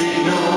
take no